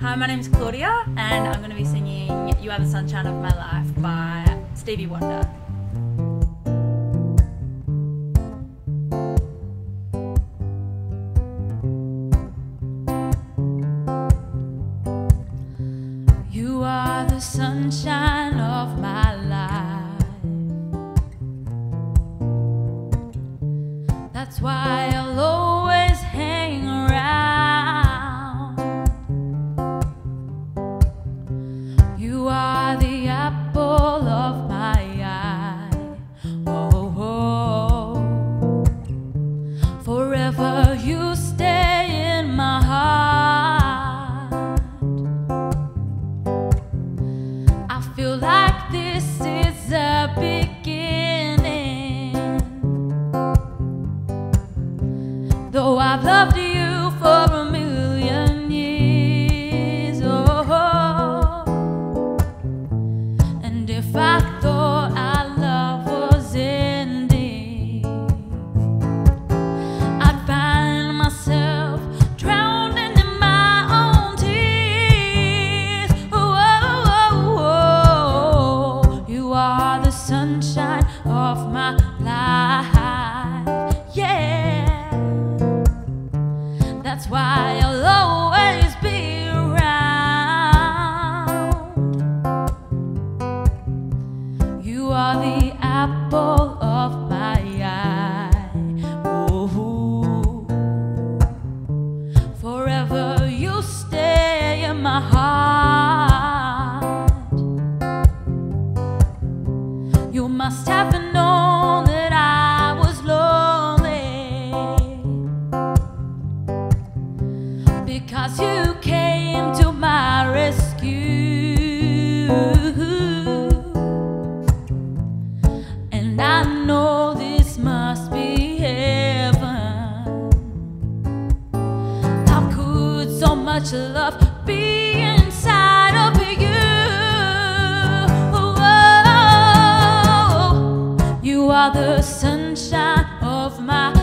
Hi, my name's Claudia, and I'm going to be singing You Are the Sunshine of My Life by Stevie Wonder. You are the sunshine of my life. That's why I'll always you stay in my heart. I feel like this is a beginning. Though I've loved you for a million years, oh, and if I the sunshine of my must have known that I was lonely because you came to my rescue. And I know this must be heaven. How could so much love be the sunshine of my